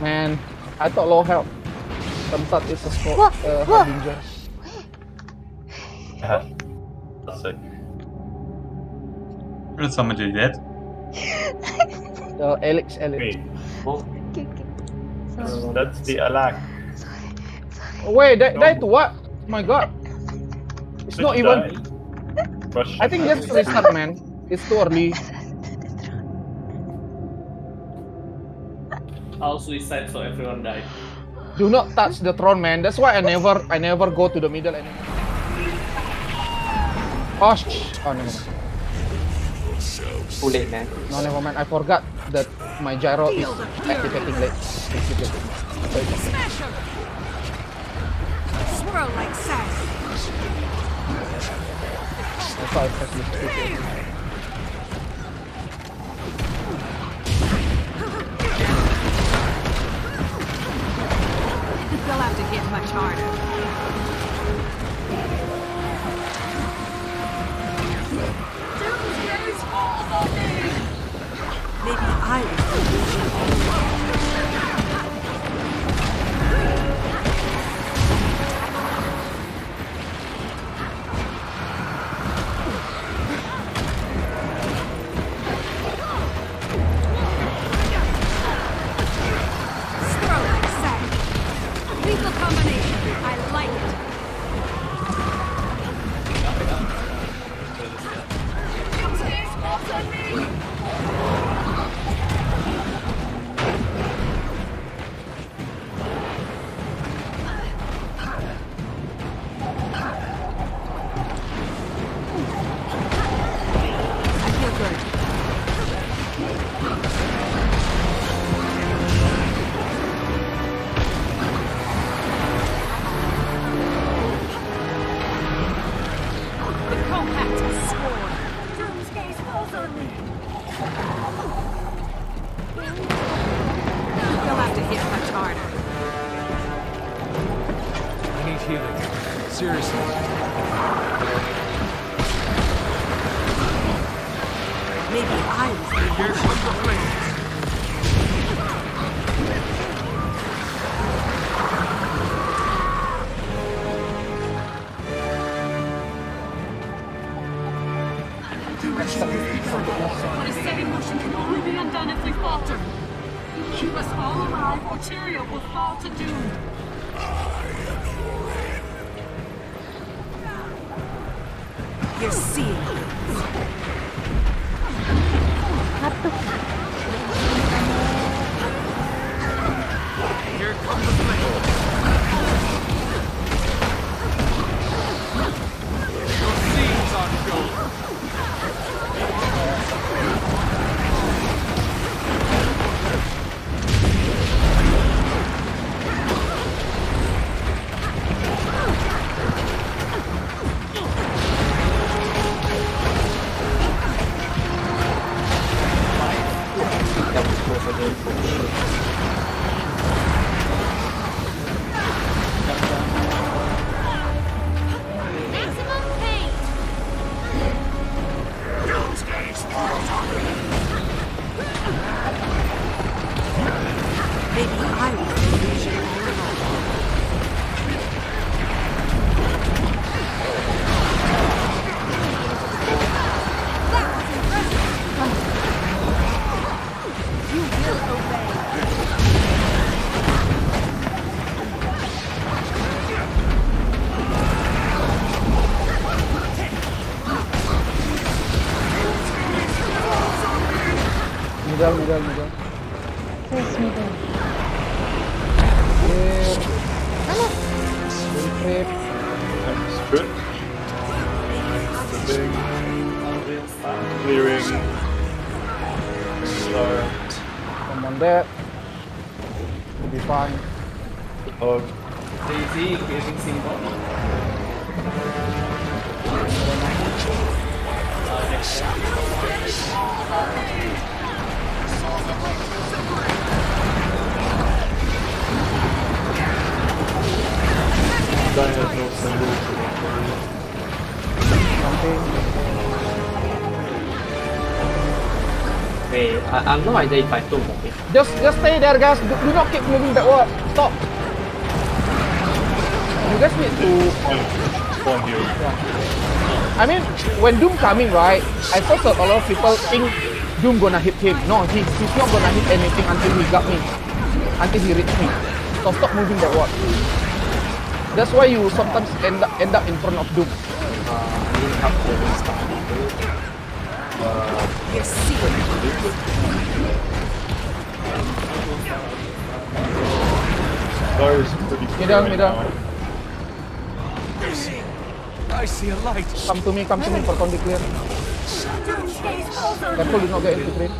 Man, I thought low health. Tempat is a spot, uh, harbinger. Yeah. That's it. Did somebody dead? Uh, Alex, Alex. Wait. Oh, Okay, okay. that's, Sorry. that's the alag. Sorry. Sorry. Oh, wait, that, that to what? Oh my god. It's not Just even. die. Rush. I think just restart, man. It's too early. I'll suicide so everyone died. Do not touch the throne, man. That's why I never, I never go to the middle anymore. Oh, sh- oh, never mind. Too late, man. No, never mind. I forgot that my gyro is activating late. Activating. Smash! Swirl like sass. retarded. Seriously. You're seeing middle, middle, middle. Where's middle? There. We'll be fine. Oh. Daisy, giving single. Thank you. I, I'm no idea if I took the big. Just just stay there, guys. Do, do not keep moving backward. Stop. You guys need to. Spawn, spawn here. I mean, when Dhuum coming, right? I saw a lot of people think Doom gonna hit him. No, he, he's not gonna hit anything until he got me. Until he reach me. So stop moving backward. That's why you sometimes end up end up in front of Doom. Uh, I need Middle, right middle. now. I see a light. Come to me, come to me for clear. Careful, do not get into green.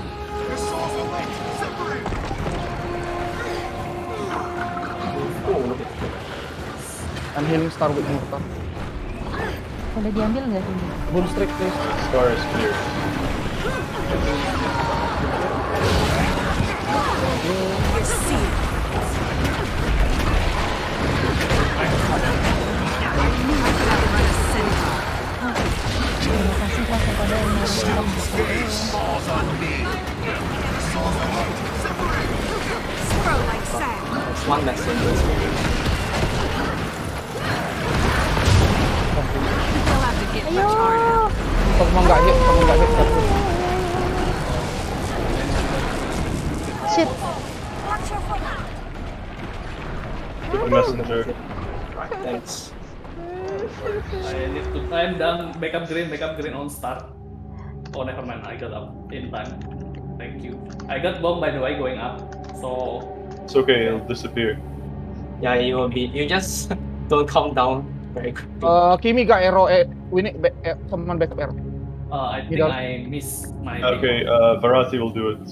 oh, look at I'm healing star with mortar. Boleh diambil nggak sini? Boom streak, please. Star is clear. Terima kasihlah kepada yang menolong There's one messenger. Ayo. Someone got hit, someone got hit. Shit. Took the messenger. Right, thanks. I need to time down, backup green, backup green on start. Oh, never mind. I got up in time. Thank you. I got bomb by the way going up. So It's okay, it'll disappear. Yeah, you will be. You just don't come down very quickly. Uh, Kimi got arrow. Eh, we need back, eh, someone backup arrow. uh, I think Middle. I missed my. Okay, uh, Varati will do it.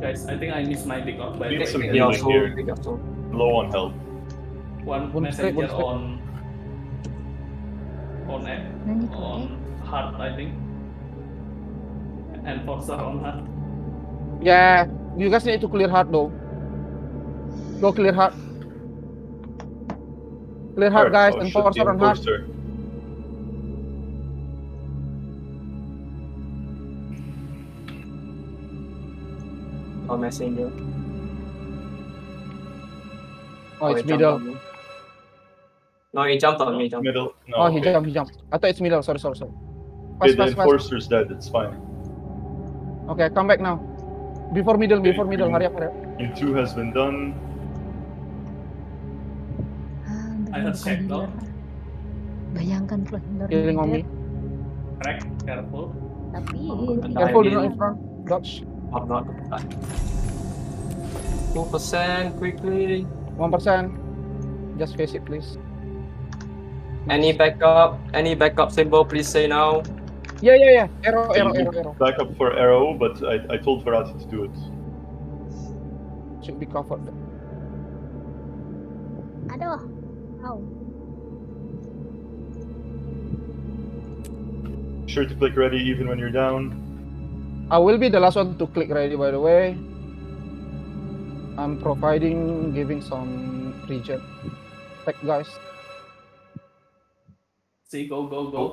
Guys, I think I missed my big up by Need some Big healing also, here. big also. Low on health. One One straight, messenger one on on Nanti kok, on heart I think. And Forza on heart. Yeah, you guys need to clear heart though. Go clear heart. Clear heart, guys, Oh, and shit, force the on heart. Enforcer. Oh, messenger. Oh, it's he jumped middle. On me. No, he jumped on me. he Jumped. Middle. No, Oh, he okay. jumped, he jumped. I thought it's middle. Sorry, sorry, sorry. Okay, Fast, the fast, fast. enforcer's dead. It's fine. Okay, come back now. Before middle, Okay, before middle. green. Hurry up, hurry up. Game two has been done. Ah, I heard bukan check healer. though. Bayangkan kalau healer Healing on me. dead, Crack, careful. Tapi Careful, do Diving. not in front. Dodge. I'm not. Two percent quickly. One percent. Just face it, please. Any backup? Any backup symbol? Please say now. Yeah, yeah, yeah. Arrow, arrow, arrow, arrow. Back up for arrow, but I, I told Varati to do it. Should be covered. aduh. Au. Sure to click ready even when you're down. I will be the last one to click ready, by the way. I'm providing, giving some regen. Tech, guys. See, go, go, go.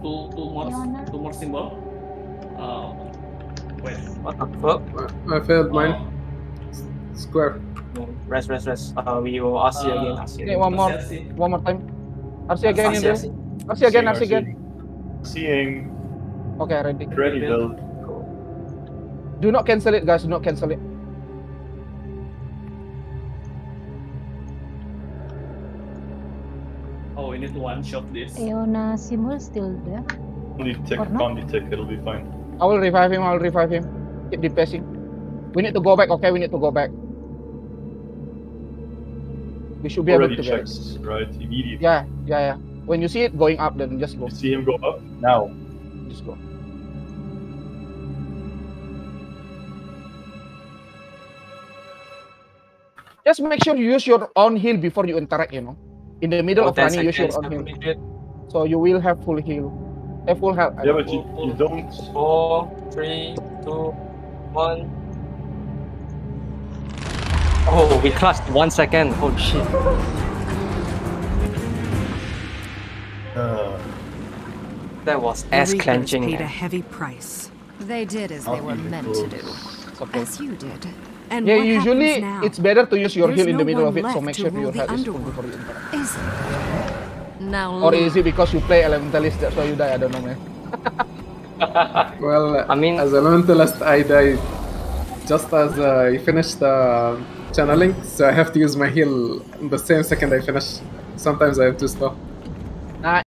Two, two more, two more symbol. Uh, wait. What the fuck? I failed mine. Oh, Square. Rest, rest, rest. Uh, we will ask you again. Uh, Ask you Okay, again. one more. Masih RC. One more time. RC again, Ask you you, do. ask. RC again, RC Seeing, again. Seeing. Okay, ready. Ready, Bill. Do not cancel it, guys. Do not cancel it. Oh, we need to one shot this. Eona symbol still there. Only Or not? only tick, it'll be fine. I will revive him. I will revive him. Keep depressing. We need to go back. Okay, we need to go back. We should be Already able to get it. checks, right? Immediately. Yeah, yeah, yeah. When you see it going up, then just go. You see him go up? Now. Just go. Just make sure you use your own heal before you interact, you know. In the middle Oh, of running, you your seconds. own heal. So you will have full heal. Eh, full health. Yeah, but you, you don't. Four, three, two, one. Oh, we clutched one second. Oh shit. Uh, That was The ass Reapers clenching. paid a heavy price. They did as they were meant to do. Okay. As you did. And Yeah, what usually now? it's better to use your There's heal in the middle one of it, so make sure rule your the health is full before you interact. Is it? Now Or is it because you play Elementalist that's why you die? I don't know, man. Well, I mean- as an elementalist, I died just as uh, I finished the channeling, so I have to use my heal the same second I finish. Sometimes I have to stop. Nah,